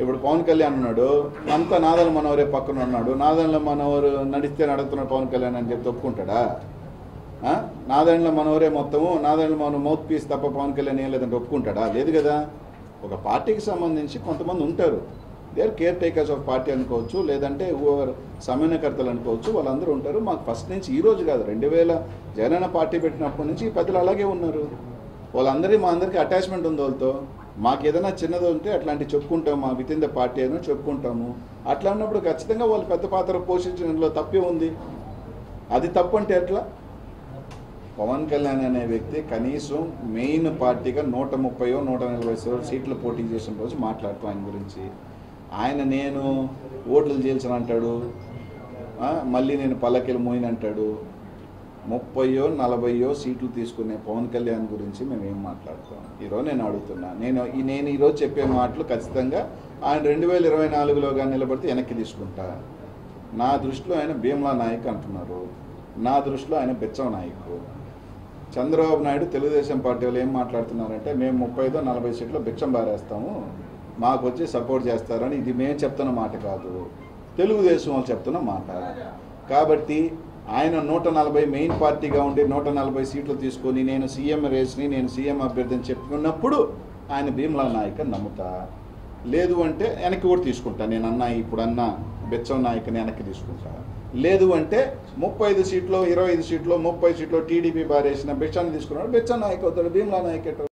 ఇప్పుడు పవన్ కళ్యాణ్ ఉన్నాడు అంతా నాదల మనవరే పక్కన ఉన్నాడు నాదన్ల మనోహర్ నడిస్తే నడుతున్నాడు పవన్ కళ్యాణ్ అని చెప్పి ఒప్పుకుంటాడా? ఆ? మనవరే మొత్తము నాదెండ్ల మన మౌత్ పీస్ తప్ప పవన్ కళ్యాణ్ ఏం లేదంటే ఒప్పుకుంటాడా? లేదు కదా. ఒక పార్టీకి సంబంధించి కొంతమంది ఉంటారు. They are caretakers of party అనుకోవచ్చు లేదంటే ఓవర్ సమన్వయకర్తలు అనుకోవచ్చు వాళ్ళందరూ ఉంటారు. మాకు ఫస్ట్ నుంచి ఈ రోజు కాదు రెండు వేల జగనన్న పార్టీ పెట్టినప్పటి నుంచి ఈ పెద్దలు అలాగే ఉన్నారు. వాళ్ళందరి మా అందరికీ అటాచ్మెంట్ ఉంది వాళ్ళతో. మాకు ఏదైనా చిన్నది ఉంటే అట్లాంటి చెప్పుకుంటాం మా విత్ ఇన్ ద పార్టీ అయినా చెప్పుకుంటాము. అట్లా ఉన్నప్పుడు ఖచ్చితంగా వాళ్ళు పెద్ద పాత్ర పోషించడంలో తప్పే ఉంది. అది తప్పు అంటే ఎట్లా? పవన్ కళ్యాణ్ అనే వ్యక్తి కనీసం మెయిన్ పార్టీగా నూట ముప్పయో నూట నలభై సీట్లు పోటీ చేసిన రోజు మాట్లాడుతాం ఆయన గురించి. ఆయన నేను ఓట్లు చేల్చిన అంటాడు. మళ్ళీ నేను పల్లకిలు మోయిన అంటాడు. ముప్పయో నలభయో సీట్లు తీసుకునే పవన్ కళ్యాణ్ గురించి మేము ఏం మాట్లాడుతాం ఈరోజు నేను అడుగుతున్నా. నేను ఈ నేను ఈరోజు చెప్పే మాటలు ఖచ్చితంగా ఆయన రెండు వేల ఇరవై నాలుగులో కానీ నిలబడితే వెనక్కి తీసుకుంటా. నా దృష్టిలో ఆయన భీమ్లా నాయక్ అంటున్నారు. నా దృష్టిలో ఆయన బెచ్చవ నాయకు. చంద్రబాబు నాయుడు తెలుగుదేశం పార్టీ వాళ్ళు ఏం మాట్లాడుతున్నారంటే మేము ముప్పైదో నలభై సీట్లు బిచ్చం బారేస్తాము. మాకు వచ్చి సపోర్ట్ చేస్తారని ఇది మేము చెప్తున్న మాట కాదు. తెలుగుదేశం వాళ్ళు చెప్తున్న మాట. కాబట్టి ఆయన నూట నలభై మెయిన్ పార్టీగా ఉండి నూట నలభై సీట్లు తీసుకొని నేను సీఎం రేస్ని నేను సీఎం అభ్యర్థిని చెప్పుకున్నప్పుడు ఆయన భీమలా నాయక్ నమ్ముతా. లేదు అంటే వెనక్కి కూడా తీసుకుంటా. నేను అన్నా ఇప్పుడు అన్న బెచ్చం నాయకుని వెనక్కి తీసుకుంటా. లేదు అంటే ముప్పై ఐదు సీట్లో ఇరవై ఐదు సీట్లో ముప్పై సీట్లో టీడీపీ బారేసిన బెచ్చాన్ని తీసుకున్నాడు. బెచ్చం నాయక్ అవుతాడు భీమ్లా నాయక్